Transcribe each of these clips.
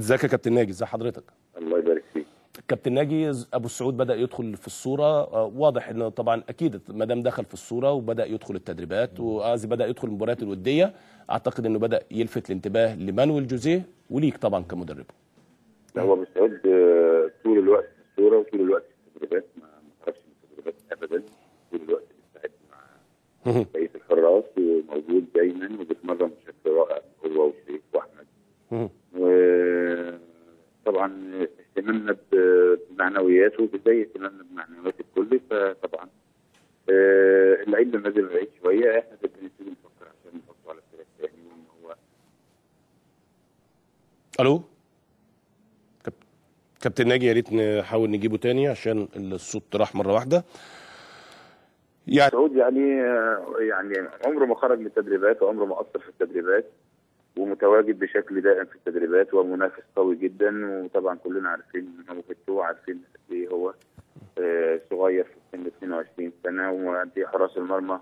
ازيك يا كابتن ناجي؟ ازي حضرتك؟ الله يبارك فيك. كابتن ناجي أبو السعود بدأ يدخل في الصورة. آه، واضح إنه طبعا أكيد ما دام دخل في الصورة وبدأ يدخل التدريبات وقصدي بدأ يدخل المباريات الودية أعتقد إنه بدأ يلفت الانتباه لمانويل جوزيه وليك طبعا كمدرب. هو مسعود آه، طول الوقت في الصورة وطول الوقت في التدريبات ما خرجش من التدريبات ابدا. طول الوقت بيساعد مع بقيه الحراس وموجود دايما وبيتمرن بشكل رائع هو وشريف واحمد وطبعا اهتمامنا بمعنوياته زي اهتمامنا بمعنويات الكل. فطبعا آه، اللعيب لما نزل بعيد شوية إحنا بنبتدي نفكر عشان نحطه على الفريق الثاني وإن هو ألو؟ كاب- كابتن ناجي يا ريت نحاول نجيبه تاني عشان الصوت راح مرة واحدة. يعني سعود يعني يعني عمره ما خرج من التدريبات وعمره ما قصر في التدريبات. ومتواجد بشكل دائم في التدريبات ومنافس قوي جدا وطبعا كلنا عارفين موهبته وعارفين قد إيه هو آه، صغير في سن 22 سنة وقد حراس المرمى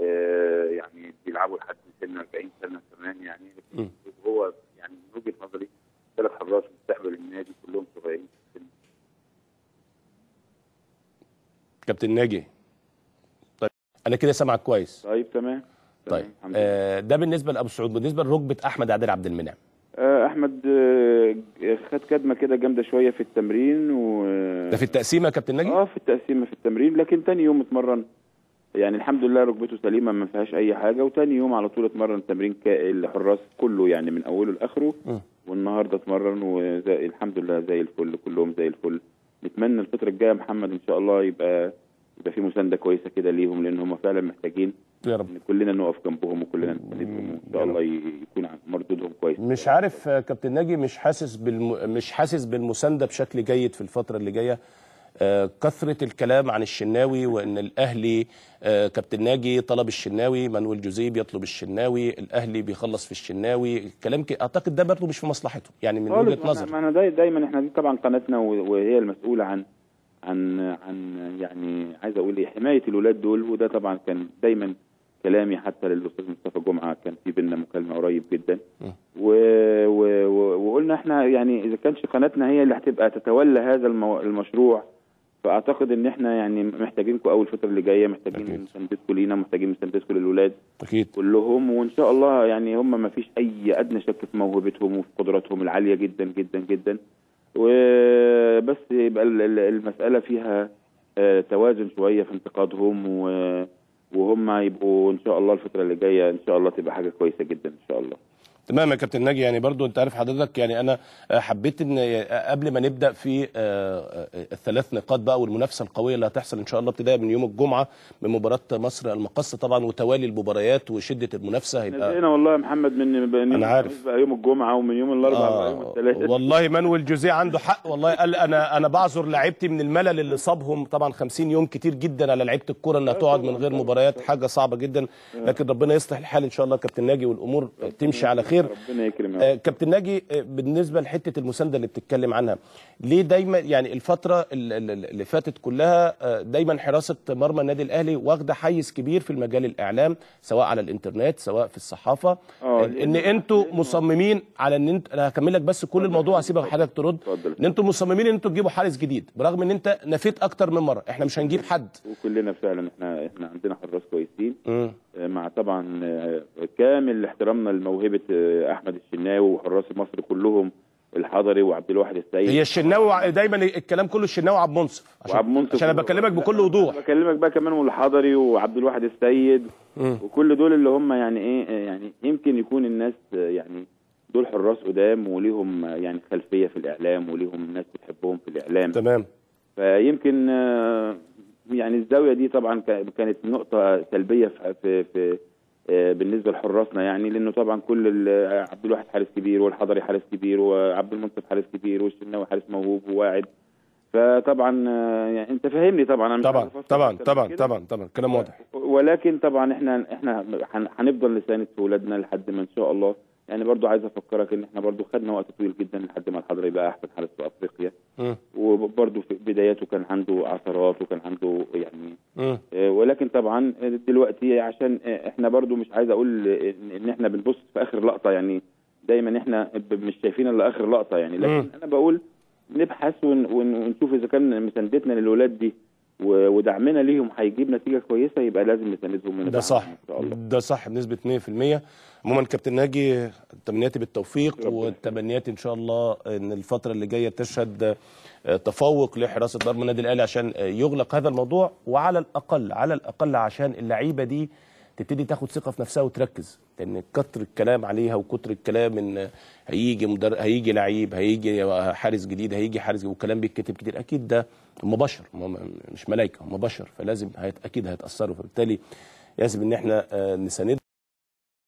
آه، يعني بيلعبوا لحد سن 40 سنة كمان يعني. هو يعني من وجهة نظري ثلاث حراس مستقبل النادي كلهم صغيرين في السن. كابتن ناجي طيب أنا كده سامعك كويس. طيب تمام. طيب. آه ده بالنسبة لأبو السعود بالنسبة لركبة أحمد عادل عبد المنعم. آه، أحمد آه، خد كدمة كده جامدة شوية في التمرين و ده في التقسيمة يا كابتن ناجي آه في التقسيمة في التمرين لكن تاني يوم اتمرن. يعني الحمد لله ركبته سليمة ما فيهاش أي حاجة وتاني يوم على طول اتمرن تمرين الحراس كله يعني من أوله لآخره. والنهاردة اتمرن وزي الحمد لله زي الفل كلهم زي الفل. نتمنى الفترة الجاية محمد إن شاء الله يبقى يبقى في مساندة كويسة كده ليهم لأن هم فعلا محتاجين. يا رب. ان كلنا نقف جنبهم وكلنا نساندهم وإن شاء الله يكون مردودهم كويس. مش عارف آه، كابتن ناجي مش حاسس بالم... مش حاسس بالمساندة بشكل جيد في الفترة اللي جاية؟ آه، كثرة الكلام عن الشناوي وإن الأهلي آه، كابتن ناجي طلب الشناوي مانويل جوزيه بيطلب الشناوي الأهلي بيخلص في الشناوي. الكلام ك... أعتقد ده برضه مش في مصلحته يعني من ما نظر ما إحنا داي دايما إحنا دي طبعا قناتنا وهي المسؤولة عن عن عن يعني عايز أقول إيه حماية الولاد دول وده طبعا كان دايما كلامي حتى للأستاذ مصطفى جمعة كان في بينا مكالمة قريب جدا. و و و وقلنا إحنا يعني إذا كانش قناتنا هي اللي هتبقى تتولى هذا المو... المشروع فأعتقد إن إحنا يعني محتاجينكم أول الفترة اللي جاية محتاجين. مساندتكم لينا محتاجين مساندتكم للولاد أكيد. كلهم. وإن شاء الله يعني هم ما فيش أي أدنى شك في موهبتهم وفي قدراتهم العالية جدا جدا جدا. وبس يبقى ال- ال- المسألة فيها آه، توازن شوية في انتقادهم و- وهم يبقوا إن شاء الله الفترة اللي جاية إن شاء الله تبقى حاجة كويسة جدا إن شاء الله. تمام يا كابتن ناجي يعني برضو انت عارف حضرتك يعني أنا آه، حبيت إن آه، قبل ما نبدأ في آه، آه، الثلاث نقاط بقى والمنافسة القوية اللي هتحصل إن شاء الله ابتداء من يوم الجمعة من مباراة مصر المقصه طبعا وتوالي المباريات وشدة المنافسة هيبقى نزلنا والله يا محمد من أنا عارف. يوم الجمعة ومن يوم الأربعاء بقى يوم آه الثلاث والله مانويل جوزيه عنده حق والله قال أنا أنا بعذر لعيبتي من الملل اللي صابهم طبعا 50 يوم كتير جدا على لعيبة الكورة إنها تقعد من غير مباريات حاجة صعبة جدا. لكن ربنا يصلح الحال إن شاء الله كابتن ناجي والأمور تمشي على خير. ربنا يكرم يا رب. آه، كابتن ناجي آه، بالنسبة لحتة المساندة اللي بتتكلم عنها ليه دايما يعني الفترة ال- ال- اللي فاتت كلها آه، دايما حراسة مرمى النادي الأهلي واخدة حيز كبير في المجال الإعلام سواء على الإنترنت سواء في الصحافة آه، إن أنتوا مصممين على إن انت أنا هكمل لك بس كل الموضوع هسيبك حضرتك ترد. إن أنتوا مصممين إن أنتوا تجيبوا حارس جديد برغم إن أنت نفيت أكتر من مرة إحنا مش هنجيب حد وكلنا فعلا إحنا إحنا عندنا حراس كويسين. مع طبعا آه، كامل احترامنا لموهبه آه، أحمد الشناوي وحراس مصر كلهم الحضري وعبد الواحد السيد. هي الشناوي دايما الكلام كله الشناوي وعبد منصف عشان, وعبد منصف عشان أنا بكلمك بكل وضوح. بكلمك بقى كمان والحضري وعبد الواحد السيد. وكل دول اللي هم يعني إيه آه، يعني يمكن يكون الناس يعني دول حراس قدام وليهم يعني خلفية في الإعلام وليهم ناس بتحبهم في الإعلام. تمام. فيمكن يعني الزاوية دي طبعا كا- كانت نقطة سلبية في في, في آه، بالنسبة لحراسنا يعني لأنه طبعا كل عبد الواحد حارس كبير والحضري حارس كبير وعبد المنصف حارس كبير والشناوي حارس موهوب وواعد فطبعا آه، يعني أنت فاهمني طبعا مش طبعا طبعا طبعا. طبعا طبعا كلام واضح ولكن طبعا إحنا إحنا هن- هنفضل نساند في ولادنا لحد ما إن شاء الله يعني برضو عايز أفكرك إن إحنا برضو خدنا وقت طويل جدا لحد ما الحضري يبقى احسن حارس في أفريقيا. وبرضو في بداياته كان عنده عثرات وكان عنده يعني. آه، ولكن طبعا دلوقتي عشان آه، إحنا برضو مش عايز أقول ان إن إحنا بنبص في آخر لقطة يعني دايما إحنا مش شايفين إلا آخر لقطة يعني لكن مم. أنا بقول نبحث ون- ون- ونشوف إذا كان مساندتنا للولاد دي ودعمنا ليهم هيجيب نتيجة كويسة يبقى لازم نساندهم ده وندعمهم صح. ده صح بنسبة 100% عموما كابتن ناجي تمنياتي بالتوفيق وتمنياتي إن شاء الله إن الفترة اللي جاية تشهد آه، تفوق لحراسة مرمى النادي الأهلي عشان آه، يغلق هذا الموضوع وعلى الأقل على الأقل عشان اللعيبة دي تبتدي تاخد ثقة في نفسها وتركز لأن كتر الكلام عليها وكتر الكلام إن هيجي مدر... هيجي لعيب هيجي حارس جديد هيجي حارس جديد والكلام بيتكتب كتير أكيد ده هم بشر مش ملائكه هم بشر فلازم هيت... أكيد هيتأثروا فبالتالي يجب إن إحنا آه، نساند